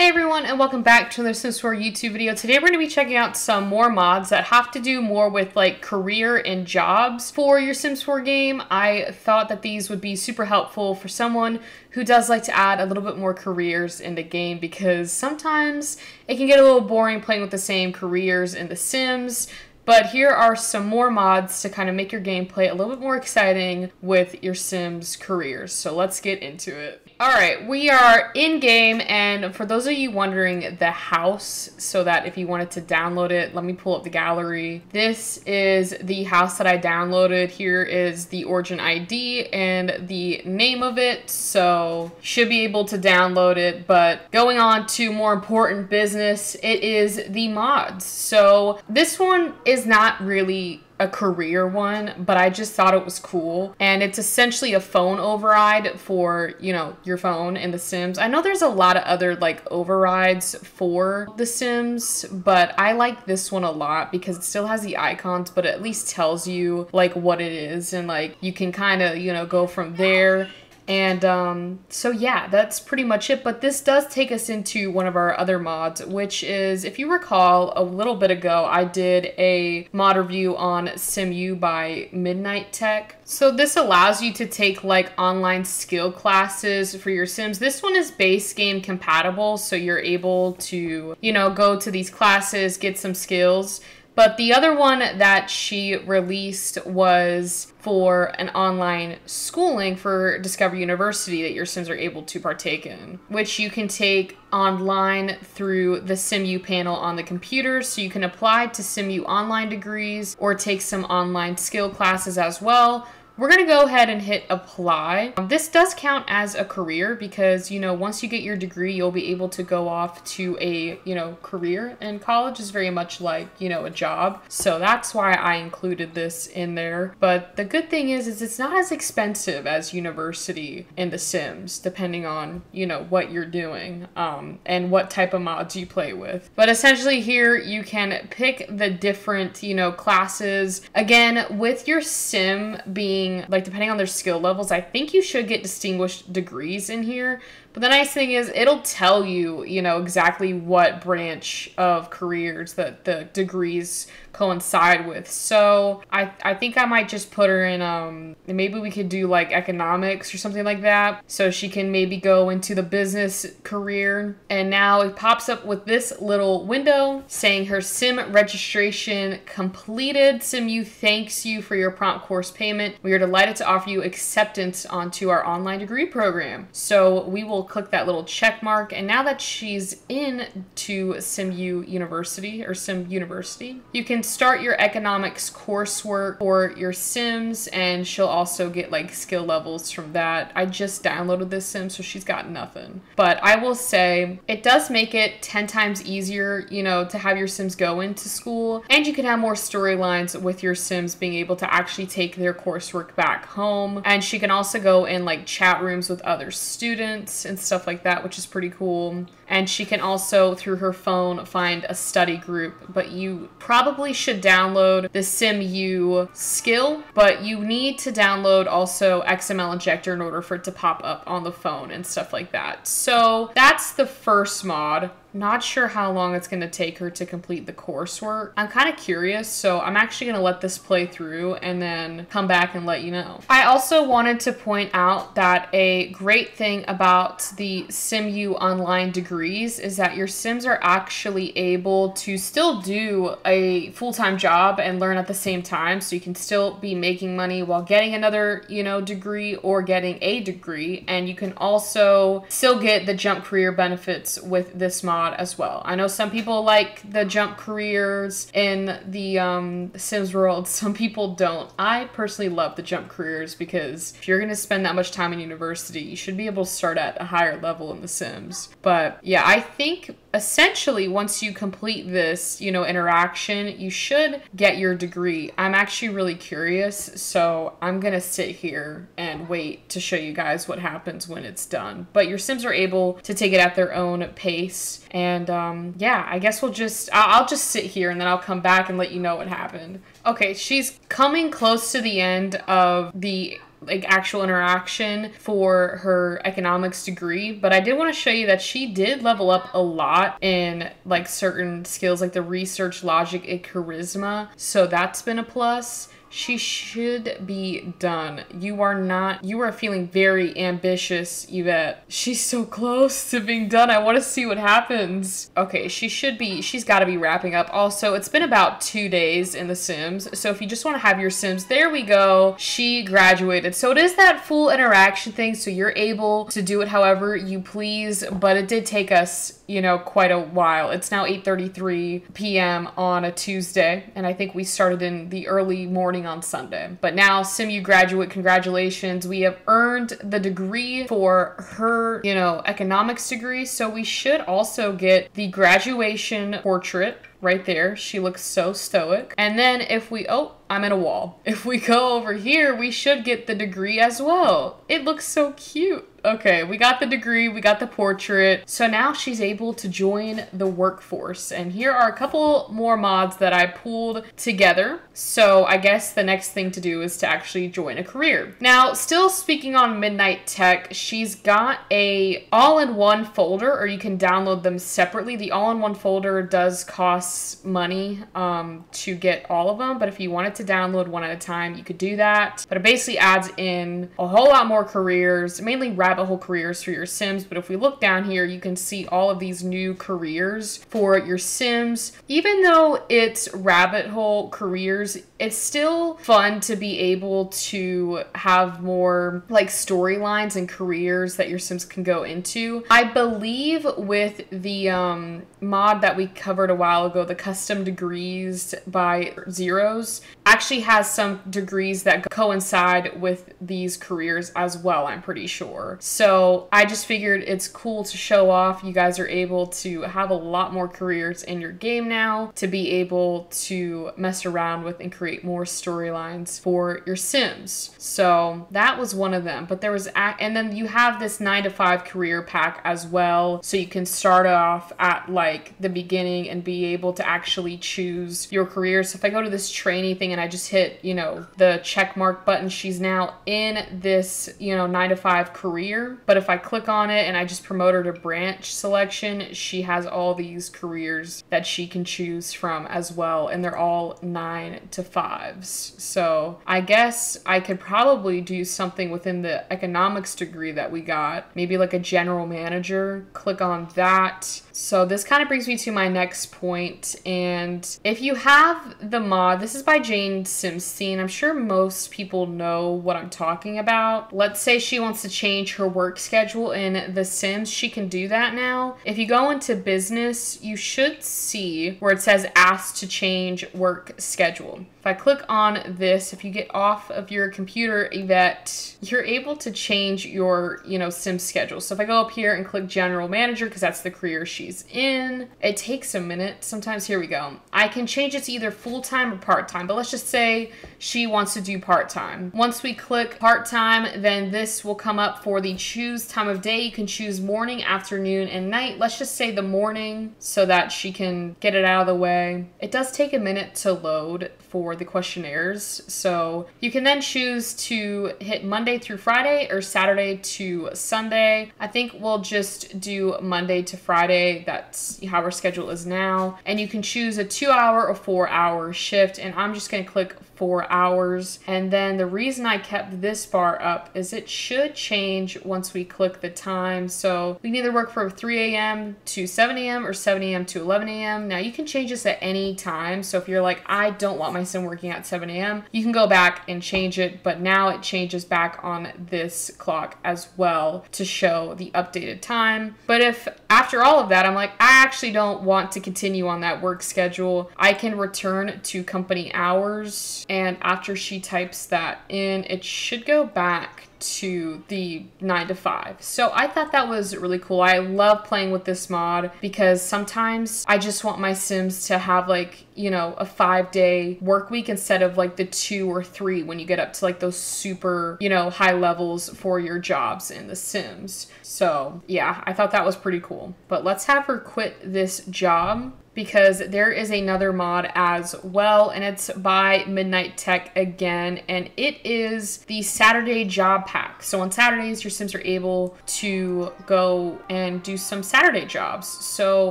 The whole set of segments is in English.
Hey everyone and welcome back to another Sims 4 YouTube video. Today we're going to be checking out some more mods that have to do more with like career and jobs for your Sims 4 game. I thought that these would be super helpful for someone who does like to add a little bit more careers in the game because sometimes it can get a little boring playing with the same careers in the Sims. But here are some more mods to kind of make your gameplay a little bit more exciting with your Sims careers. So let's get into it. All right, we are in game, and for those of you wondering, the house, so that if you wanted to download it, let me pull up the gallery. This is the house that I downloaded. Here is the origin ID and the name of it, so should be able to download it. But going on to more important business, it is the mods. So this one is not really a career one, but I just thought it was cool. And it's essentially a phone override for, you know, your phone in The Sims. I know there's a lot of other like overrides for The Sims, but I like this one a lot because it still has the icons, but at least tells you like what it is and like you can kind of, you know, go from there and um, so yeah, that's pretty much it. But this does take us into one of our other mods, which is, if you recall, a little bit ago, I did a mod review on SimU by Midnight Tech. So this allows you to take like online skill classes for your Sims. This one is base game compatible, so you're able to, you know, go to these classes, get some skills. But the other one that she released was for an online schooling for Discover University that your Sims are able to partake in, which you can take online through the SimU panel on the computer. So you can apply to SimU online degrees or take some online skill classes as well we're to go ahead and hit apply. Um, this does count as a career because, you know, once you get your degree, you'll be able to go off to a, you know, career and college is very much like, you know, a job. So that's why I included this in there. But the good thing is, is it's not as expensive as university in The Sims, depending on, you know, what you're doing um, and what type of mods you play with. But essentially here you can pick the different, you know, classes. Again, with your sim being like depending on their skill levels, I think you should get distinguished degrees in here. But the nice thing is it'll tell you, you know, exactly what branch of careers that the degrees coincide with. So I, I think I might just put her in, um, maybe we could do like economics or something like that. So she can maybe go into the business career. And now it pops up with this little window saying her sim registration completed. SimU thanks you for your prompt course payment. We are delighted to offer you acceptance onto our online degree program. So we will click that little check mark. And now that she's in to SimU University or Sim University, you can start your economics coursework for your Sims, and she'll also get like skill levels from that. I just downloaded this Sim, so she's got nothing. But I will say it does make it 10 times easier, you know, to have your Sims go into school, and you can have more storylines with your Sims being able to actually take their coursework back home. And she can also go in like chat rooms with other students and stuff like that, which is pretty cool. And she can also, through her phone, find a study group. But you probably should download the SimU skill, but you need to download also XML Injector in order for it to pop up on the phone and stuff like that. So that's the first mod. Not sure how long it's going to take her to complete the coursework. I'm kind of curious, so I'm actually going to let this play through and then come back and let you know. I also wanted to point out that a great thing about the SimU online degrees is that your Sims are actually able to still do a full-time job and learn at the same time, so you can still be making money while getting another, you know, degree or getting a degree, and you can also still get the jump career benefits with this mod as well. I know some people like the jump careers in the um, Sims world. Some people don't. I personally love the jump careers because if you're going to spend that much time in university, you should be able to start at a higher level in the Sims. But yeah, I think essentially once you complete this you know interaction you should get your degree. I'm actually really curious so i'm gonna sit here and wait to show you guys what happens when it's done. But your sims are able to take it at their own pace and um, yeah i guess we'll just I'll, I'll just sit here and then i'll come back and let you know what happened. Okay she's coming close to the end of the like actual interaction for her economics degree, but I did want to show you that she did level up a lot in like certain skills like the research, logic, and charisma. So that's been a plus she should be done. You are not, you are feeling very ambitious, Yvette. She's so close to being done. I want to see what happens. Okay, she should be, she's got to be wrapping up. Also, it's been about two days in The Sims. So if you just want to have your Sims, there we go. She graduated. So it is that full interaction thing. So you're able to do it however you please, but it did take us, you know, quite a while. It's now 8.33 p.m. on a Tuesday. And I think we started in the early morning on Sunday. But now, SimU graduate, congratulations. We have earned the degree for her, you know, economics degree. So we should also get the graduation portrait right there. She looks so stoic. And then if we, oh, I'm in a wall. If we go over here, we should get the degree as well. It looks so cute. Okay, we got the degree, we got the portrait. So now she's able to join the workforce. And here are a couple more mods that I pulled together. So I guess the next thing to do is to actually join a career. Now, still speaking on Midnight Tech, she's got a all-in-one folder or you can download them separately. The all-in-one folder does cost money um, to get all of them, but if you wanted to download one at a time, you could do that. But it basically adds in a whole lot more careers, mainly rabbit hole careers for your Sims. But if we look down here, you can see all of these new careers for your Sims. Even though it's rabbit hole careers, it's still fun to be able to have more like storylines and careers that your Sims can go into. I believe with the um, mod that we covered a while ago, the custom degrees by zeros, actually has some degrees that coincide with these careers as well, I'm pretty sure. So I just figured it's cool to show off. You guys are able to have a lot more careers in your game now to be able to mess around with and create more storylines for your Sims. So that was one of them. But there was, and then you have this nine to five career pack as well. So you can start off at like the beginning and be able to actually choose your career. So if I go to this trainee thing and I just hit, you know, the check mark button, she's now in this, you know, nine to five career. But if I click on it and I just promote her to branch selection, she has all these careers that she can choose from as well. And they're all nine to fives. So I guess I could probably do something within the economics degree that we got. Maybe like a general manager. Click on that. So this kind of brings me to my next point. And if you have the mod, this is by Jane Simstein. I'm sure most people know what I'm talking about. Let's say she wants to change her work schedule in The Sims. She can do that now. If you go into business, you should see where it says ask to change work schedule. If I click on this, if you get off of your computer, Yvette, you're able to change your, you know, sim schedule. So if I go up here and click general manager, because that's the career she's in, it takes a minute. Sometimes, here we go. I can change it to either full-time or part-time, but let's just say she wants to do part-time. Once we click part-time, then this will come up for the choose time of day. You can choose morning, afternoon, and night. Let's just say the morning so that she can get it out of the way. It does take a minute to load for the questionnaires. So you can then choose to hit Monday through Friday or Saturday to Sunday. I think we'll just do Monday to Friday. That's how our schedule is now. And you can choose a two hour or four hour shift. And I'm just going to click four hours. And then the reason I kept this bar up is it should change once we click the time. So we can either work from 3 a.m. to 7 a.m. or 7 a.m. to 11 a.m. Now you can change this at any time. So if you're like, I don't want my working at 7 a.m., you can go back and change it. But now it changes back on this clock as well to show the updated time. But if after all of that, I'm like, I actually don't want to continue on that work schedule, I can return to company hours and after she types that in, it should go back to the 9 to 5. So I thought that was really cool. I love playing with this mod because sometimes I just want my Sims to have like, you know, a 5 day work week instead of like the 2 or 3 when you get up to like those super, you know, high levels for your jobs in the Sims. So, yeah, I thought that was pretty cool. But let's have her quit this job because there is another mod as well, and it's by Midnight Tech again, and it is the Saturday Job Pack. So on Saturdays, your Sims are able to go and do some Saturday jobs. So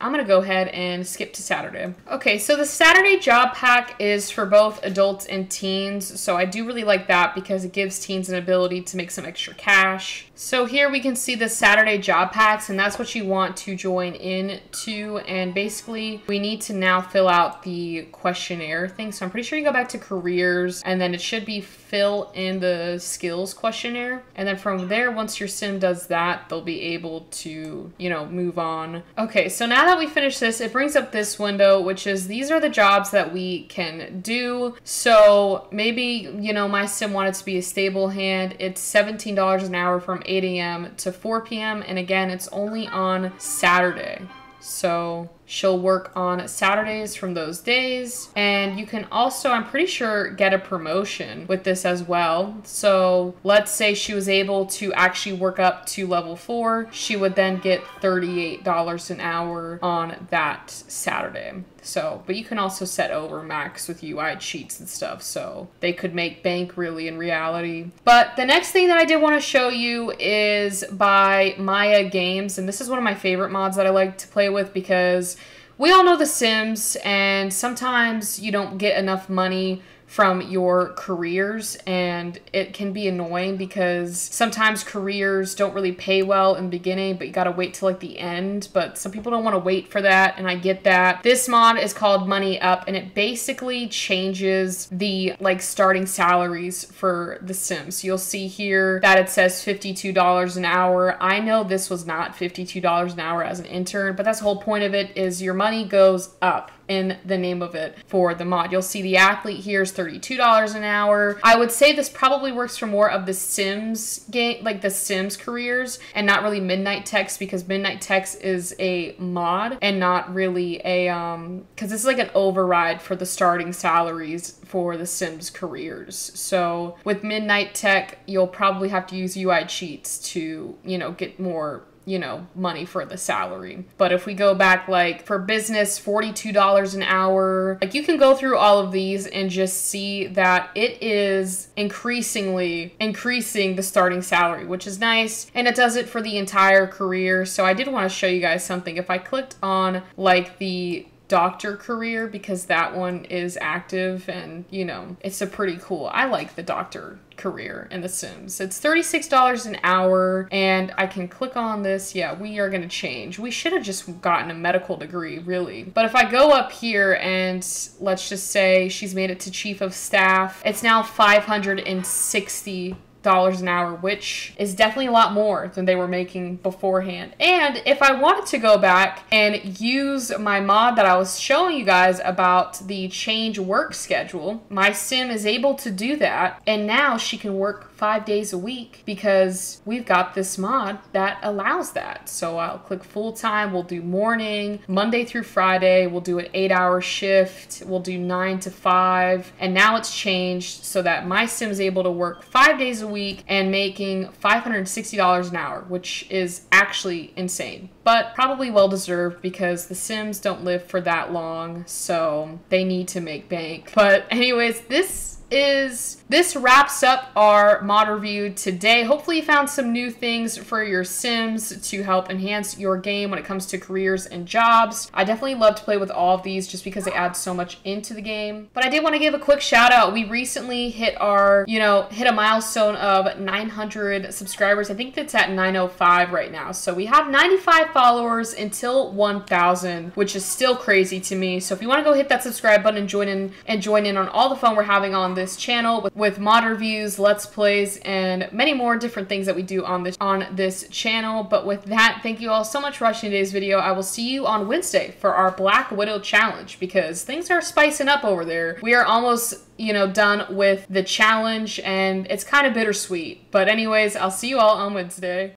I'm gonna go ahead and skip to Saturday. Okay, so the Saturday Job Pack is for both adults and teens, so I do really like that because it gives teens an ability to make some extra cash. So here we can see the Saturday job packs and that's what you want to join in to and basically we need to now fill out the questionnaire thing. So I'm pretty sure you go back to careers and then it should be fill in the skills questionnaire and then from there once your sim does that they'll be able to you know move on. Okay so now that we finish this it brings up this window which is these are the jobs that we can do. So maybe you know my sim wanted to be a stable hand it's $17 an hour from 8 a.m. to 4 p.m. And again, it's only on Saturday. So she'll work on Saturdays from those days. And you can also, I'm pretty sure, get a promotion with this as well. So let's say she was able to actually work up to level four, she would then get $38 an hour on that Saturday. So, but you can also set over max with UI cheats and stuff. So they could make bank really in reality. But the next thing that I did want to show you is by Maya Games. And this is one of my favorite mods that I like to play with because we all know The Sims and sometimes you don't get enough money from your careers and it can be annoying because sometimes careers don't really pay well in the beginning but you gotta wait till like the end but some people don't want to wait for that and I get that. This mod is called Money Up and it basically changes the like starting salaries for the Sims. You'll see here that it says $52 an hour. I know this was not $52 an hour as an intern but that's the whole point of it is your money goes up in the name of it for the mod. You'll see the athlete here is $32 an hour. I would say this probably works for more of the Sims game, like the Sims careers and not really Midnight Techs because Midnight Techs is a mod and not really a, um, cause this is like an override for the starting salaries for the Sims careers. So with Midnight Tech, you'll probably have to use UI cheats to, you know, get more you know, money for the salary. But if we go back, like for business, $42 an hour, like you can go through all of these and just see that it is increasingly increasing the starting salary, which is nice. And it does it for the entire career. So I did want to show you guys something. If I clicked on like the doctor career because that one is active and you know it's a pretty cool i like the doctor career in the sims. It's $36 an hour and i can click on this. Yeah we are going to change. We should have just gotten a medical degree really. But if i go up here and let's just say she's made it to chief of staff it's now 560 dollars an hour, which is definitely a lot more than they were making beforehand. And if I wanted to go back and use my mod that I was showing you guys about the change work schedule, my sim is able to do that. And now she can work five days a week because we've got this mod that allows that. So I'll click full time. We'll do morning, Monday through Friday. We'll do an eight hour shift. We'll do nine to five. And now it's changed so that my sim is able to work five days a week and making $560 an hour, which is actually insane, but probably well deserved because the Sims don't live for that long, so they need to make bank. But, anyways, this is this wraps up our mod review today. Hopefully you found some new things for your Sims to help enhance your game when it comes to careers and jobs. I definitely love to play with all of these just because they add so much into the game. But I did want to give a quick shout out. We recently hit our, you know, hit a milestone of 900 subscribers. I think it's at 905 right now. So we have 95 followers until 1000, which is still crazy to me. So if you want to go hit that subscribe button and join in and join in on all the fun we're having on this channel with, with mod reviews, let's plays, and many more different things that we do on this on this channel. But with that, thank you all so much for watching today's video. I will see you on Wednesday for our Black Widow challenge because things are spicing up over there. We are almost you know, done with the challenge and it's kind of bittersweet. But anyways, I'll see you all on Wednesday.